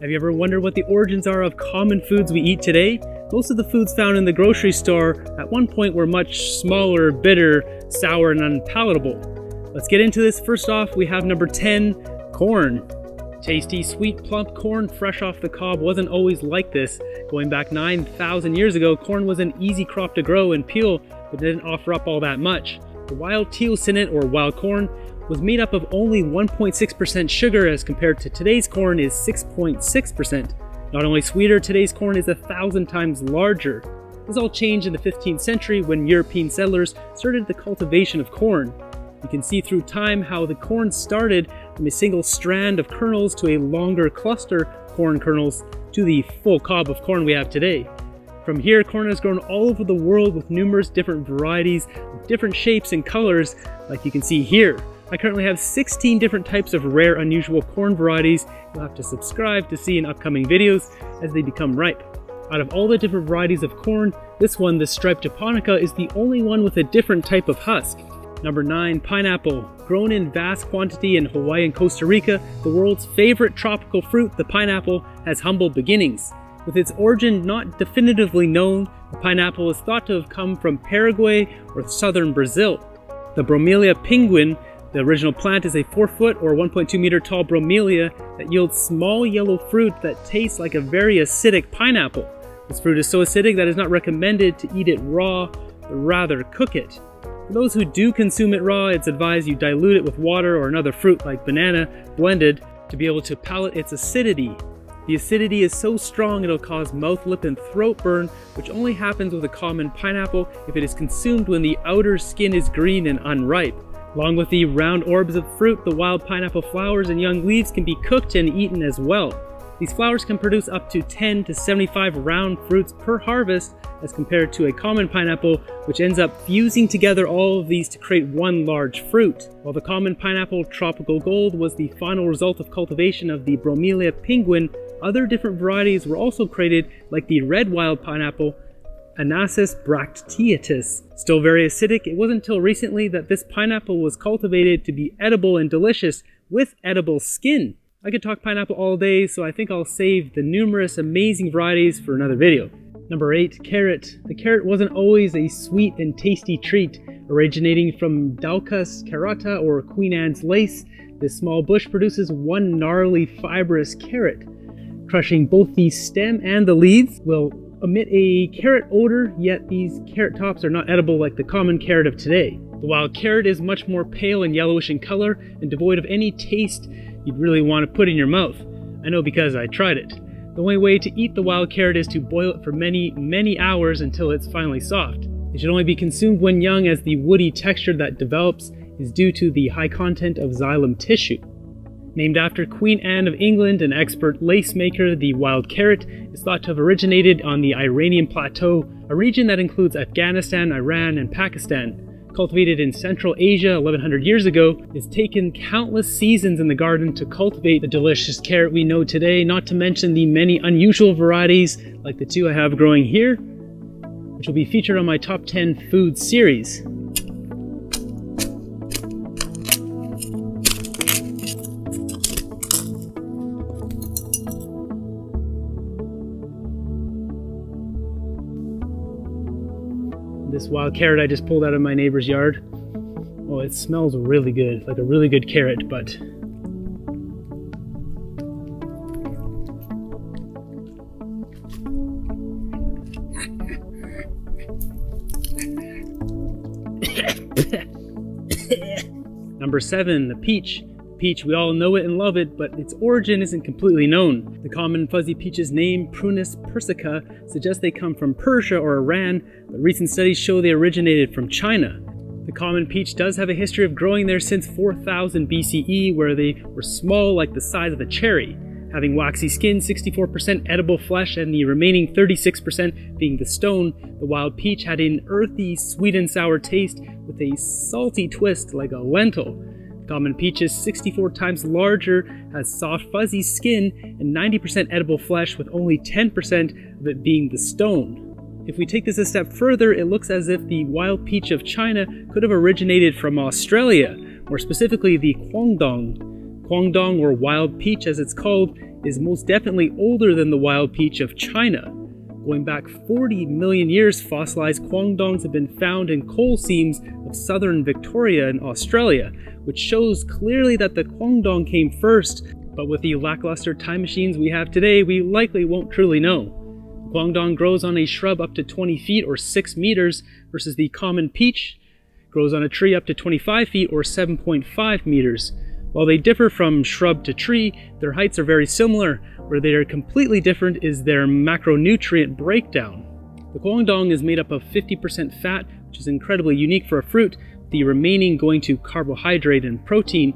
Have you ever wondered what the origins are of common foods we eat today? Most of the foods found in the grocery store at one point were much smaller, bitter, sour, and unpalatable. Let's get into this. First off, we have number 10, corn. Tasty, sweet, plump corn fresh off the cob wasn't always like this. Going back 9,000 years ago, corn was an easy crop to grow and peel, but didn't offer up all that much. The wild teosinte, or wild corn, was made up of only 1.6% sugar as compared to today's corn is 6.6%. Not only sweeter, today's corn is a thousand times larger. This all changed in the 15th century when European settlers started the cultivation of corn. You can see through time how the corn started from a single strand of kernels to a longer cluster corn kernels to the full cob of corn we have today. From here, corn has grown all over the world with numerous different varieties, different shapes and colors, like you can see here. I currently have 16 different types of rare unusual corn varieties. You'll have to subscribe to see in upcoming videos as they become ripe. Out of all the different varieties of corn, this one, the striped japonica, is the only one with a different type of husk. Number 9. Pineapple. Grown in vast quantity in Hawaii and Costa Rica, the world's favorite tropical fruit, the pineapple, has humble beginnings. With its origin not definitively known, the pineapple is thought to have come from Paraguay or southern Brazil. The Bromelia pinguin, the original plant is a 4 foot or 1.2 meter tall bromelia that yields small yellow fruit that tastes like a very acidic pineapple. This fruit is so acidic that it is not recommended to eat it raw, but rather cook it. For those who do consume it raw, it's advised you dilute it with water or another fruit like banana blended to be able to palate its acidity. The acidity is so strong it'll cause mouth, lip, and throat burn, which only happens with a common pineapple if it is consumed when the outer skin is green and unripe. Along with the round orbs of fruit, the wild pineapple flowers and young leaves can be cooked and eaten as well. These flowers can produce up to 10 to 75 round fruits per harvest as compared to a common pineapple, which ends up fusing together all of these to create one large fruit. While the common pineapple tropical gold was the final result of cultivation of the Bromelia pinguin, other different varieties were also created like the red wild pineapple Ananas bracteatus. Still very acidic, it wasn't until recently that this pineapple was cultivated to be edible and delicious with edible skin. I could talk pineapple all day, so I think I'll save the numerous amazing varieties for another video. Number 8. Carrot. The carrot wasn't always a sweet and tasty treat. Originating from Daucus carota or Queen Anne's lace, this small bush produces one gnarly fibrous carrot. Crushing both the stem and the leaves will emit a carrot odor, yet these carrot tops are not edible like the common carrot of today. The wild carrot is much more pale and yellowish in color and devoid of any taste you'd really want to put in your mouth. I know because I tried it. The only way to eat the wild carrot is to boil it for many, many hours until it's finally soft. It should only be consumed when young as the woody texture that develops is due to the high content of xylem tissue. Named after Queen Anne of England, an expert lace maker, the wild carrot is thought to have originated on the Iranian Plateau, a region that includes Afghanistan, Iran, and Pakistan. Cultivated in Central Asia 1100 years ago, it's taken countless seasons in the garden to cultivate the delicious carrot we know today, not to mention the many unusual varieties like the two I have growing here, which will be featured on my top 10 food series. This wild carrot I just pulled out of my neighbor's yard. Oh, it smells really good, like a really good carrot, but Number seven, the peach peach, we all know it and love it, but its origin isn't completely known. The common fuzzy peach's name, Prunus persica, suggests they come from Persia or Iran, but recent studies show they originated from China. The common peach does have a history of growing there since 4000 BCE, where they were small like the size of a cherry, having waxy skin, 64% edible flesh, and the remaining 36% being the stone. The wild peach had an earthy, sweet and sour taste with a salty twist like a lentil. Common peach is 64 times larger, has soft fuzzy skin, and 90% edible flesh with only 10% of it being the stone. If we take this a step further, it looks as if the wild peach of China could have originated from Australia, more specifically the Quandong. Quandong, or wild peach as it's called, is most definitely older than the wild peach of China. Going back 40 million years, fossilized quandongs have been found in coal seams of southern Victoria in Australia, which shows clearly that the quandong came first, but with the lackluster time machines we have today, we likely won't truly know. Quandong grows on a shrub up to 20 feet or 6 meters versus the common peach grows on a tree up to 25 feet or 7.5 meters. While they differ from shrub to tree, their heights are very similar. Where they are completely different is their macronutrient breakdown. The Quandong is made up of 50% fat, which is incredibly unique for a fruit, the remaining going to carbohydrate and protein,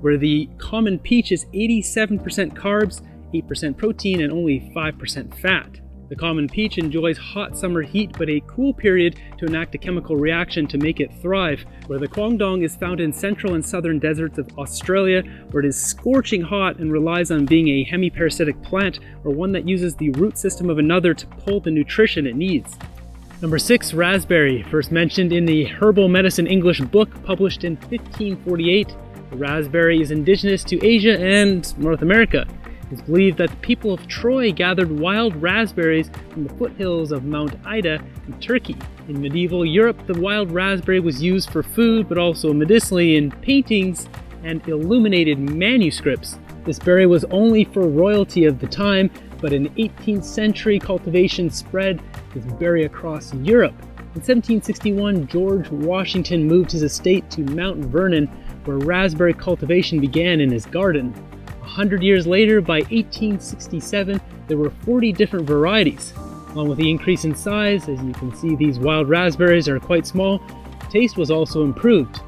where the common peach is 87% carbs, 8% protein, and only 5% fat. The common peach enjoys hot summer heat but a cool period to enact a chemical reaction to make it thrive, where the quandong is found in central and southern deserts of Australia, where it is scorching hot and relies on being a hemiparasitic plant or one that uses the root system of another to pull the nutrition it needs. Number 6. Raspberry, first mentioned in the Herbal Medicine English book published in 1548. The raspberry is indigenous to Asia and North America. It's believed that the people of Troy gathered wild raspberries from the foothills of Mount Ida in Turkey. In medieval Europe, the wild raspberry was used for food but also medicinally in paintings and illuminated manuscripts. This berry was only for royalty of the time, but in 18th century cultivation spread this berry across Europe. In 1761, George Washington moved his estate to Mount Vernon, where raspberry cultivation began in his garden. 100 years later, by 1867, there were 40 different varieties. Along with the increase in size, as you can see these wild raspberries are quite small, taste was also improved.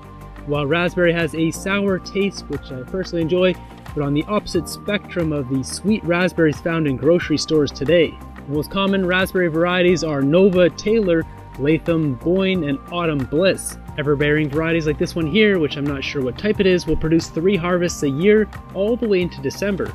Wild raspberry has a sour taste, which I personally enjoy, but on the opposite spectrum of the sweet raspberries found in grocery stores today. The most common raspberry varieties are Nova, Taylor, Latham, Boyne, and Autumn Bliss. Ever-bearing varieties like this one here, which I'm not sure what type it is, will produce three harvests a year, all the way into December.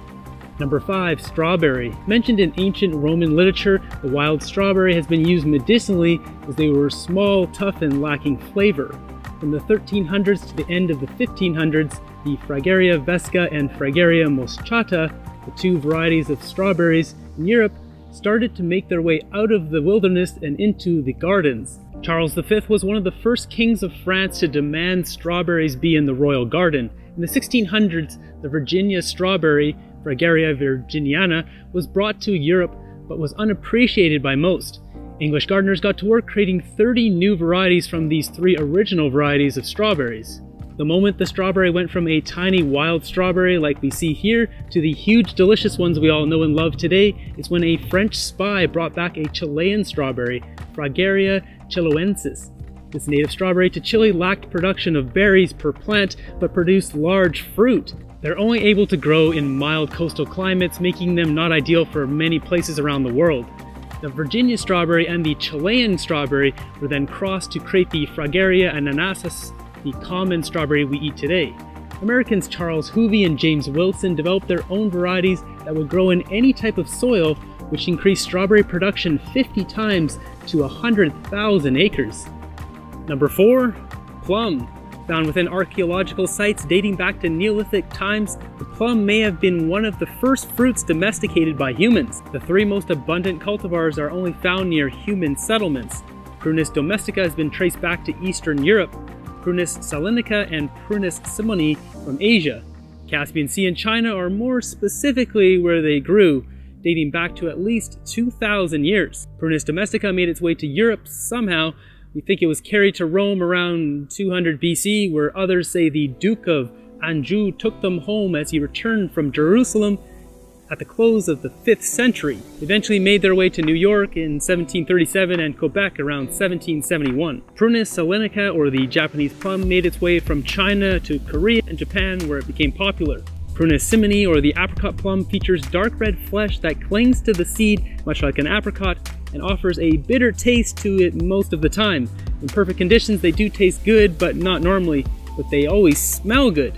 Number 5. Strawberry. Mentioned in ancient Roman literature, the wild strawberry has been used medicinally as they were small, tough, and lacking flavor. From the 1300s to the end of the 1500s, the Fragaria vesca and Fragaria moschata, the two varieties of strawberries in Europe, started to make their way out of the wilderness and into the gardens. Charles V was one of the first kings of France to demand strawberries be in the royal garden. In the 1600s, the Virginia strawberry, Fragaria virginiana, was brought to Europe but was unappreciated by most. English gardeners got to work creating 30 new varieties from these three original varieties of strawberries. The moment the strawberry went from a tiny wild strawberry like we see here to the huge delicious ones we all know and love today is when a French spy brought back a Chilean strawberry, Fragaria chiloensis. This native strawberry to Chile lacked production of berries per plant but produced large fruit. They're only able to grow in mild coastal climates, making them not ideal for many places around the world. The Virginia strawberry and the Chilean strawberry were then crossed to create the Fragaria ananassa the common strawberry we eat today. Americans Charles Hovey and James Wilson developed their own varieties that would grow in any type of soil, which increased strawberry production 50 times to 100,000 acres. Number 4. Plum. Found within archaeological sites dating back to Neolithic times, the plum may have been one of the first fruits domesticated by humans. The three most abundant cultivars are only found near human settlements. Prunus domestica has been traced back to Eastern Europe, Prunus salinica, and Prunus simoni from Asia. Caspian Sea and China are more specifically where they grew, dating back to at least 2,000 years. Prunus domestica made its way to Europe somehow. We think it was carried to Rome around 200 BC, where others say the Duke of Anjou took them home as he returned from Jerusalem at the close of the 5th century, eventually made their way to New York in 1737 and Quebec around 1771. Prunus salinica, or the Japanese plum, made its way from China to Korea and Japan where it became popular. Prunus simoni, or the apricot plum, features dark red flesh that clings to the seed much like an apricot and offers a bitter taste to it most of the time. In perfect conditions, they do taste good, but not normally, but they always smell good.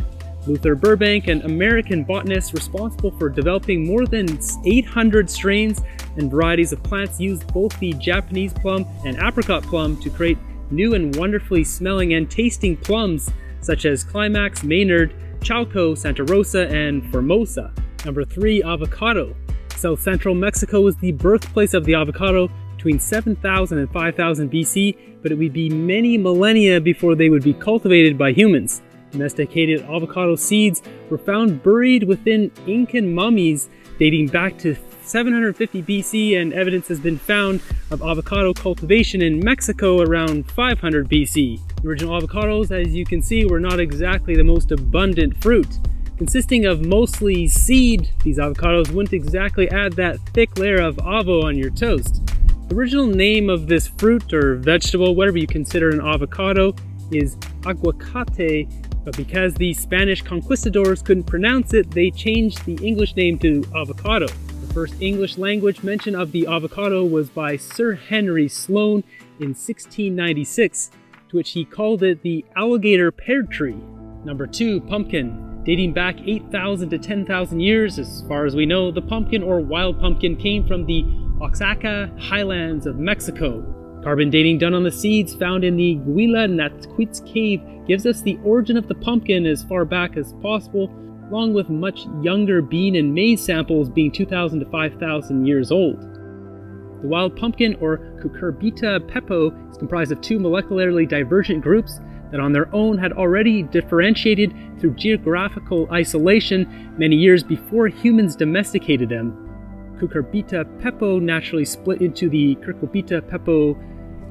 Luther Burbank, an American botanist responsible for developing more than 800 strains and varieties of plants, used both the Japanese plum and apricot plum to create new and wonderfully smelling and tasting plums such as Climax, Maynard, Chalco, Santa Rosa, and Formosa. Number 3. Avocado. South central Mexico was the birthplace of the avocado between 7000 and 5000 BC, but it would be many millennia before they would be cultivated by humans. Domesticated avocado seeds were found buried within Incan mummies dating back to 750 BC, and evidence has been found of avocado cultivation in Mexico around 500 BC. The original avocados, as you can see, were not exactly the most abundant fruit. Consisting of mostly seed, these avocados wouldn't exactly add that thick layer of avo on your toast. The original name of this fruit or vegetable, whatever you consider an avocado, is aguacate, but because the Spanish conquistadors couldn't pronounce it, they changed the English name to avocado. The first English language mention of the avocado was by Sir Henry Sloane in 1696, to which he called it the alligator pear tree. Number two, pumpkin. Dating back 8,000 to 10,000 years, as far as we know, the pumpkin or wild pumpkin came from the Oaxaca highlands of Mexico. Carbon dating done on the seeds found in the Guila Naquitz cave gives us the origin of the pumpkin as far back as possible, along with much younger bean and maize samples being 2,000 to 5,000 years old. The wild pumpkin, or Cucurbita pepo, is comprised of two molecularly divergent groups that on their own had already differentiated through geographical isolation many years before humans domesticated them. Cucurbita pepo naturally split into the Cucurbita pepo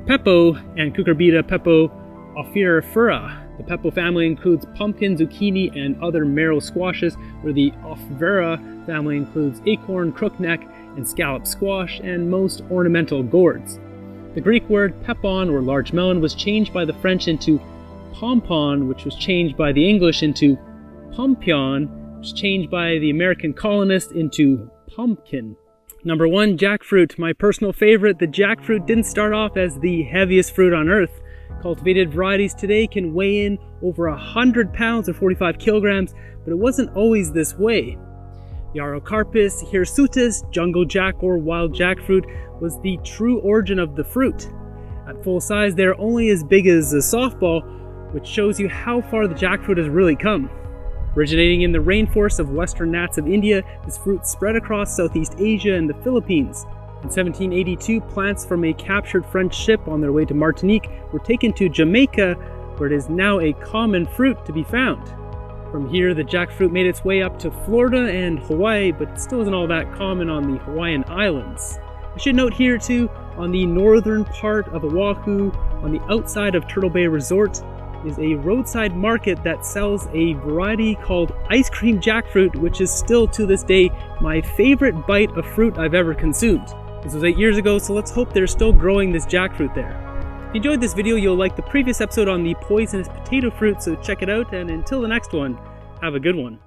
pepo and Cucurbita pepo ovifera. The pepo family includes pumpkin, zucchini, and other marrow squashes, where the ovifera family includes acorn, crookneck, and scallop squash, and most ornamental gourds. The Greek word pepon, or large melon, was changed by the French into pompon, which was changed by the English into pompion, which was changed by the American colonists into pumpkin. Number one, jackfruit. My personal favorite, the jackfruit didn't start off as the heaviest fruit on earth. Cultivated varieties today can weigh in over 100 pounds or 45 kilograms, but it wasn't always this way. The Artocarpus hirsutus, jungle jack or wild jackfruit, was the true origin of the fruit. At full size, they're only as big as a softball, which shows you how far the jackfruit has really come. Originating in the rainforests of western Ghats of India, this fruit spread across Southeast Asia and the Philippines. In 1782, plants from a captured French ship on their way to Martinique were taken to Jamaica, where it is now a common fruit to be found. From here, the jackfruit made its way up to Florida and Hawaii, but it still isn't all that common on the Hawaiian Islands. I should note here too, on the northern part of Oahu, on the outside of Turtle Bay Resort, is a roadside market that sells a variety called ice cream jackfruit, which is still to this day my favorite bite of fruit I've ever consumed. This was eight years ago, so let's hope they're still growing this jackfruit there. If you enjoyed this video, you'll like the previous episode on the poisonous potato fruit, so check it out, and until the next one, have a good one.